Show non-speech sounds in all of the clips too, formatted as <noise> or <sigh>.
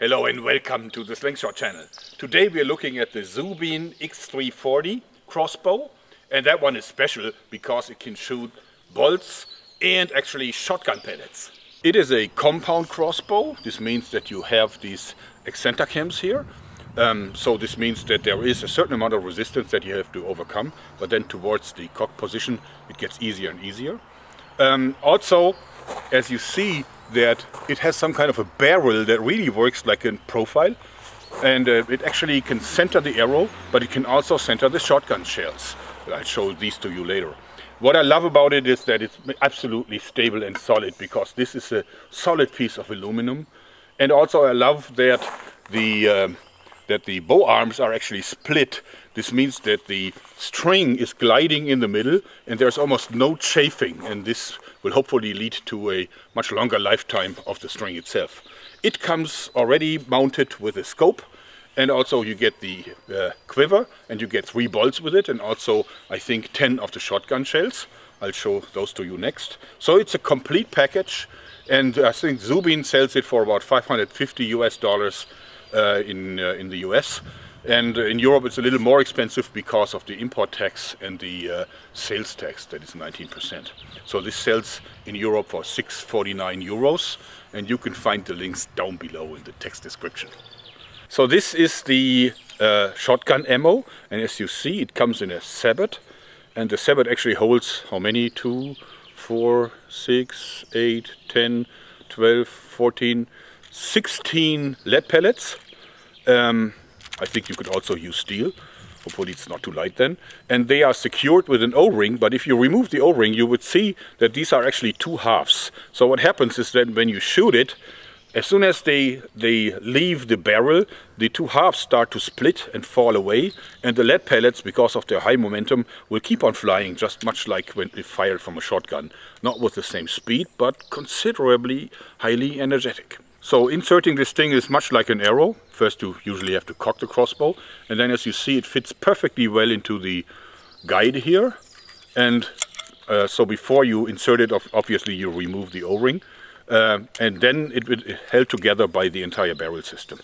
Hello and welcome to the Slingshot channel. Today we are looking at the Zubin X340 crossbow and that one is special because it can shoot bolts and actually shotgun pellets. It is a compound crossbow. This means that you have these eccentric cams here. Um, so this means that there is a certain amount of resistance that you have to overcome, but then towards the cock position it gets easier and easier. Um, also, as you see that it has some kind of a barrel that really works like a profile and uh, it actually can center the arrow, but it can also center the shotgun shells. I'll show these to you later. What I love about it is that it's absolutely stable and solid because this is a solid piece of aluminum. And also I love that the, uh, that the bow arms are actually split. This means that the string is gliding in the middle and there's almost no chafing and this will hopefully lead to a much longer lifetime of the string itself. It comes already mounted with a scope and also you get the uh, quiver and you get three bolts with it and also I think 10 of the shotgun shells. I'll show those to you next. So it's a complete package and I think Zubin sells it for about 550 US dollars in, uh, in the US and in Europe it's a little more expensive because of the import tax and the uh, sales tax that is 19%. So this sells in Europe for 649 euros and you can find the links down below in the text description. So this is the uh, shotgun ammo and as you see it comes in a sabot and the sabot actually holds how many? 2, 4, 6, 8, 10, 12, 14, 16 lead pellets. Um, I think you could also use steel. Hopefully it's not too light then. And they are secured with an O-ring, but if you remove the O-ring, you would see that these are actually two halves. So what happens is that when you shoot it, as soon as they, they leave the barrel, the two halves start to split and fall away, and the lead pellets, because of their high momentum, will keep on flying, just much like when they fired from a shotgun. Not with the same speed, but considerably highly energetic. So inserting this thing is much like an arrow. First you usually have to cock the crossbow and then as you see it fits perfectly well into the guide here and uh, so before you insert it obviously you remove the o-ring uh, and then it will held together by the entire barrel system.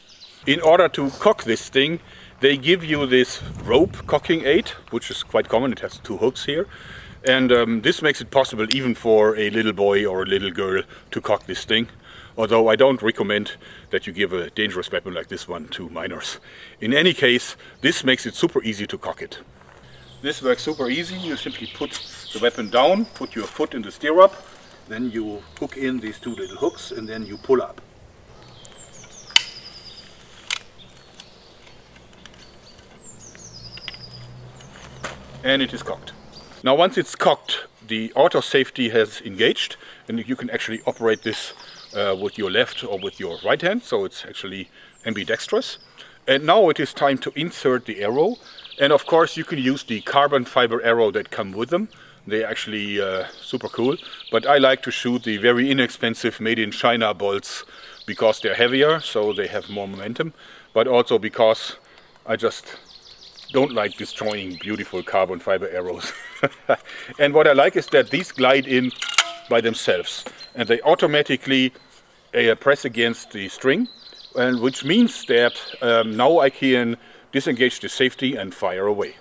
In order to cock this thing they give you this rope cocking aid which is quite common, it has two hooks here and um, this makes it possible even for a little boy or a little girl to cock this thing although I don't recommend that you give a dangerous weapon like this one to minors. In any case, this makes it super easy to cock it. This works super easy. You simply put the weapon down, put your foot in the stirrup, then you hook in these two little hooks and then you pull up. And it is cocked. Now once it's cocked, the auto safety has engaged and you can actually operate this uh, with your left or with your right hand, so it's actually ambidextrous. And now it is time to insert the arrow. And of course you can use the carbon fiber arrow that come with them. They're actually uh, super cool. But I like to shoot the very inexpensive made in China bolts because they're heavier, so they have more momentum. But also because I just don't like destroying beautiful carbon fiber arrows. <laughs> and what I like is that these glide in by themselves and they automatically press against the string and which means that um, now I can disengage the safety and fire away.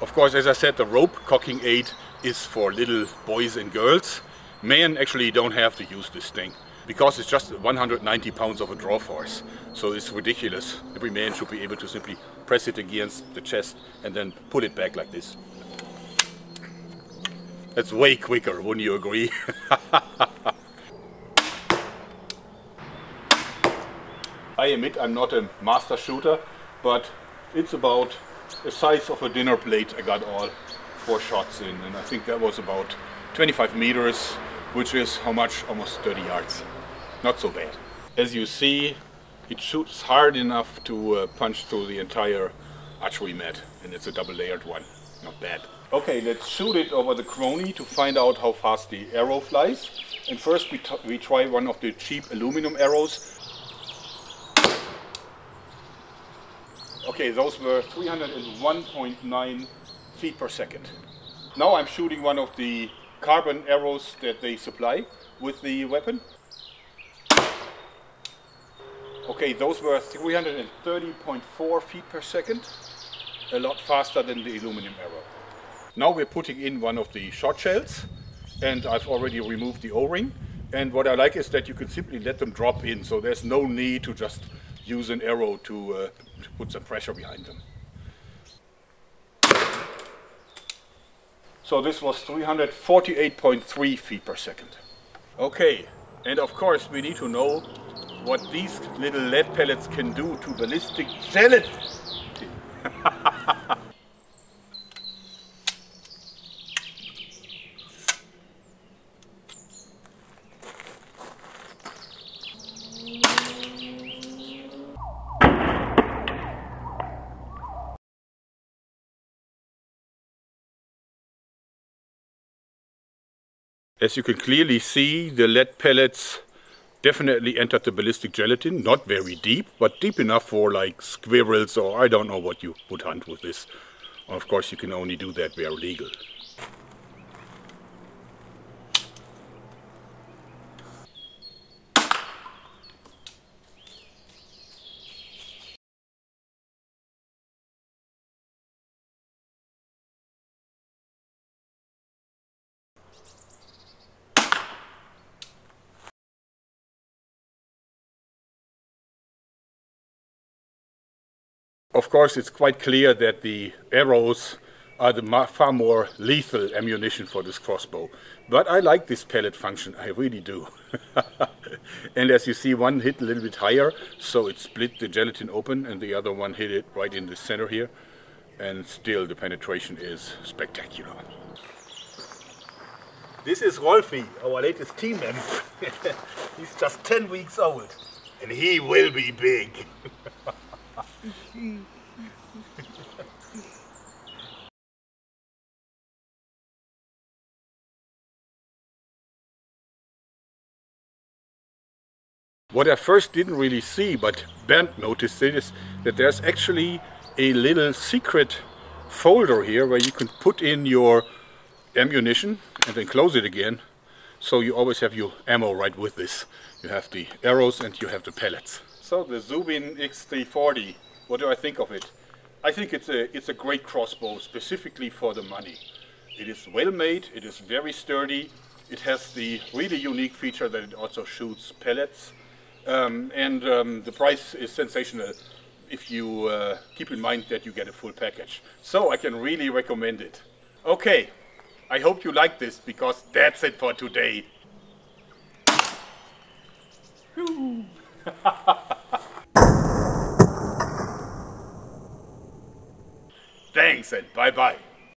Of course, as I said, the rope cocking aid is for little boys and girls. Men actually don't have to use this thing because it's just 190 pounds of a draw force. So it's ridiculous. Every man should be able to simply press it against the chest and then pull it back like this. That's way quicker, wouldn't you agree? <laughs> I admit I'm not a master shooter, but it's about the size of a dinner plate I got all four shots in and I think that was about 25 meters which is how much? Almost 30 yards not so bad. As you see, it shoots hard enough to uh, punch through the entire archery mat, and it's a double layered one. Not bad. Okay, let's shoot it over the chrony to find out how fast the arrow flies. And first we, we try one of the cheap aluminum arrows. Okay, those were 301.9 feet per second. Now I'm shooting one of the carbon arrows that they supply with the weapon. Okay, those were 330.4 feet per second, a lot faster than the aluminum arrow. Now we're putting in one of the shot shells and I've already removed the O-ring. And what I like is that you can simply let them drop in, so there's no need to just use an arrow to, uh, to put some pressure behind them. So this was 348.3 feet per second. Okay, and of course we need to know what these little lead pellets can do to ballistic gelatin. <laughs> As you can clearly see, the lead pellets definitely entered the ballistic gelatin. Not very deep, but deep enough for like squirrels or I don't know what you would hunt with this. Of course, you can only do that where legal. Of course, it's quite clear that the arrows are the far more lethal ammunition for this crossbow. But I like this pellet function, I really do. <laughs> and as you see, one hit a little bit higher, so it split the gelatin open, and the other one hit it right in the center here. And still, the penetration is spectacular. This is Rolfi, our latest team member. <laughs> He's just 10 weeks old, and he will be big. <laughs> What I first didn't really see, but Bernd noticed it, is that there's actually a little secret folder here where you can put in your ammunition and then close it again. So you always have your ammo right with this. You have the arrows and you have the pellets. So the Zubin X340, what do I think of it? I think it's a, it's a great crossbow specifically for the money. It is well made, it is very sturdy, it has the really unique feature that it also shoots pellets um, and um, the price is sensational if you uh, keep in mind that you get a full package. So I can really recommend it. Okay, I hope you like this because that's it for today. <laughs> Thanks and bye-bye.